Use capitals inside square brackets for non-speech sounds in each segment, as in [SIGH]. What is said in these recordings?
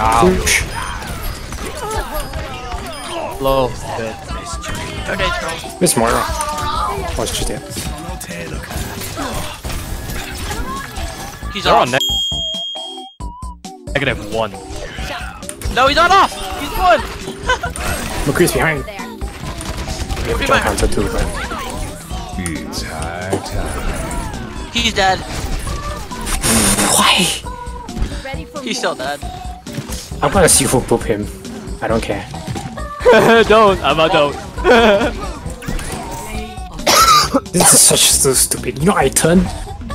Ouch. Low. Good. Okay, troll. Miss Moira. What's she there? He's They're off. on ne negative one. No, he's not off. He's one. McCree's behind. We have Be Jump my- Hunter too, but It's high time. He's dead. why? He's still dead. I'm gonna see who boop him. I don't care. [LAUGHS] don't. I'm a don't. [COUGHS] This is such so stupid. You know, I turned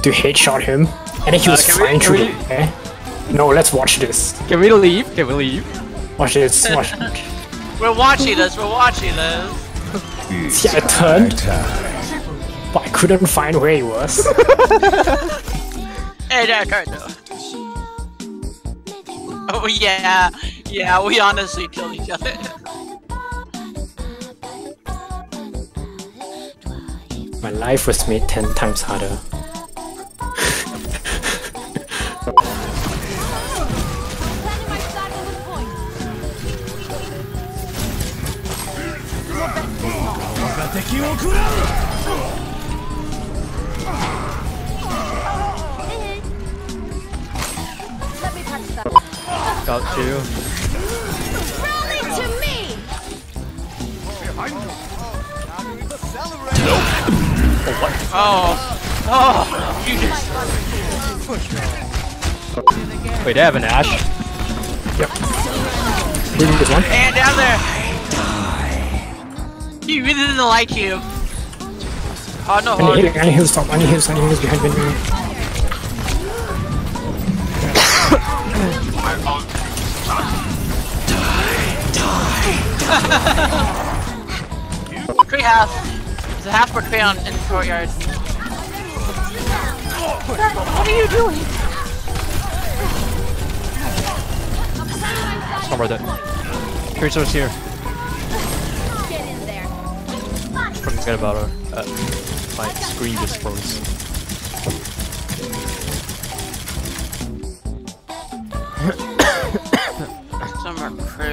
to headshot him, and then he was Uh, can we- flying through we- the air. No, let's watch this. Can we leave? Can we leave? Watch this. Watch. [LAUGHS] We're watching this. We're watching this. [LAUGHS] It's Yeah, I turned. but I couldn't find where he was. Hey, that card though. Oh [LAUGHS] yeah, yeah. We honestly killed each other. My life was made ten times harder. Got you. Oh, oh, you just. Wait, they have an Ashe. Leaving this one. And down there. He really didn't like you. Oh no, I need oh, healing. I need heal stop. I need heals. I need heals behind me. [COUGHS] tree half. There's a half McCree on in the courtyard. What are you doing? Somewhere there. Tracer's here. Forget about her. Uh, my screen just froze.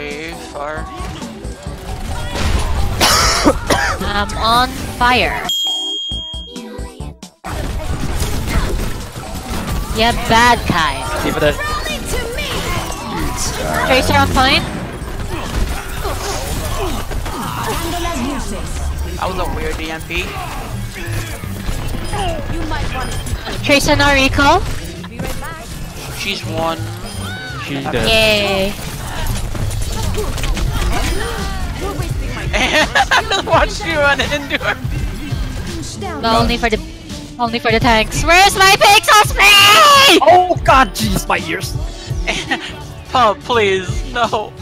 McCree far. I'm on fire. Yeah, bad kind. Give it a. Tracer on point. That was a weird DMP. Tracer no recall. She's one. She's did. Yay. [LAUGHS] I just watched you run into her. But only for the only for the tanks. Where's my pixel spray? Oh god, jeez, my ears. [LAUGHS] Oh, please, no.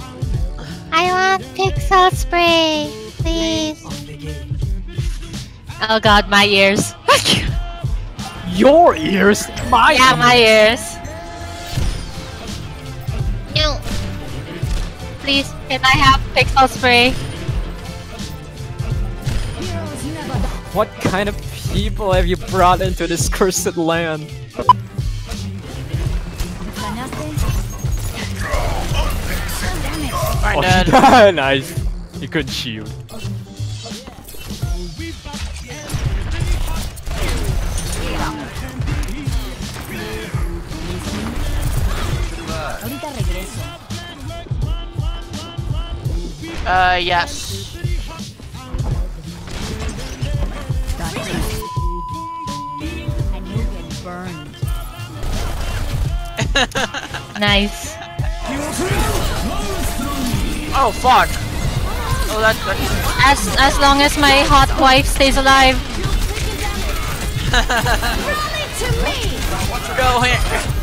I want pixel spray, please. Oh god, my ears. [LAUGHS] Your ears? My ears. yeah, my ears. No. Please, can I have pixel spray? What kind of people have you brought into this cursed land? Oh, dead. [LAUGHS] nice. You couldn't shield. Uh, yes. [LAUGHS] Nice. Oh, fuck. Oh, that's good. As as long as my hot wife stays alive. [LAUGHS] Go here.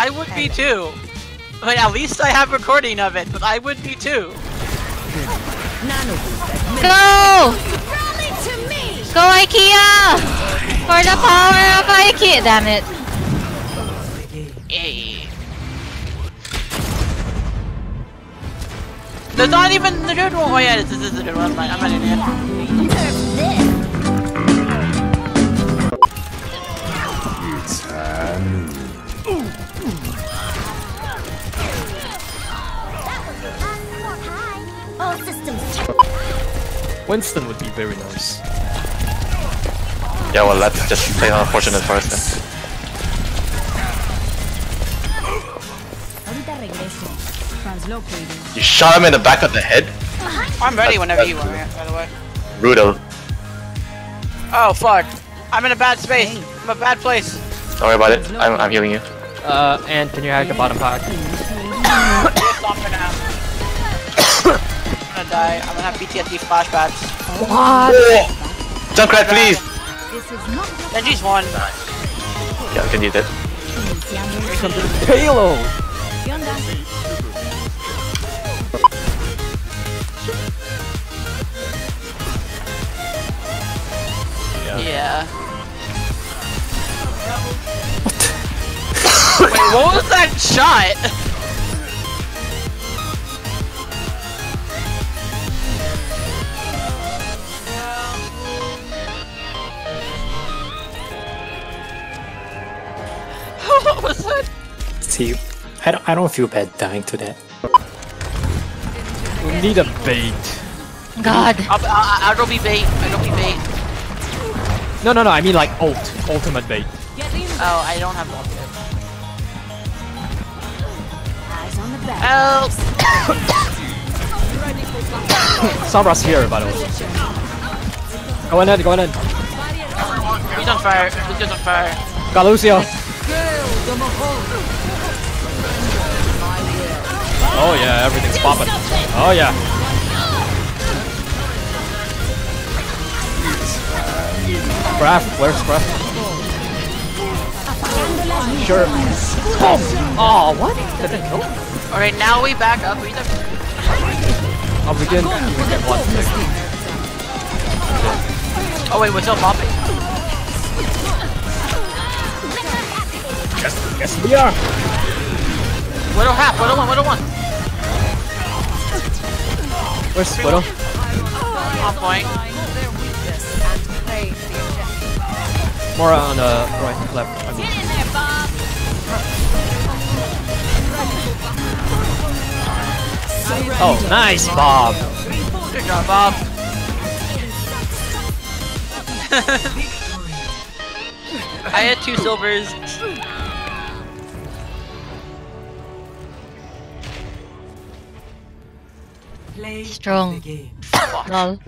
I would be too. But at least I have recording of it, but I would be too. Go! Go IKEA! For the power of IKEA! Damn it. Yay. There's not even the good one. Oh yeah, this is the good one. I'm, I'm an idiot. It's time. Systems Winston would be very nice. Yeah, well, let's just play unfortunate first then. Ahorita regreso. Translocating. You shot him in the back of the head? I'm ready That's- whenever that's you are. By the way. Brutal. Oh fuck! I'm in a bad space. I'm a bad place. Don't worry about it. I'm, I'm healing you. Uh, and can you hack the bottom pack? [COUGHS] gonna die. I'm gonna have PTSD flashbacks. Junkrat, please! This is not Genji's one. Yeah, we can use it. iniciando Payload! ¿Qué onda? Yeah. Wait, what was that shot? Was that? See, I don't, I don't feel bad dying to that. We need a bait. God. I'll, I'll, I'll be bait. I'll go be bait. No, no, no, I mean like ult. Ultimate bait. Oh, I don't have one. Eyes on the back. Help! [COUGHS] Sombra's here, by the way. Go in, go in. He's on fire. He's on fire. Got Lucio. Oh yeah, everything's popping. Oh yeah. Graph, where's Graph? Sure. Boom! Oh, what? Did they kill? Alright, now we back up. We have Oh, we get one thing. Oh wait, what's up, popping. Yes, we are. Widow half, Widow one, Widow one. Where's Widow? On point. More on the right, left. I mean. Oh, nice, Bob. Good job, Bob. [LAUGHS] I had two silvers. Strong. Lol.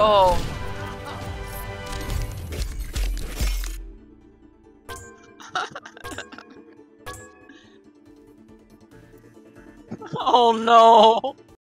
Oh. [LAUGHS] oh no.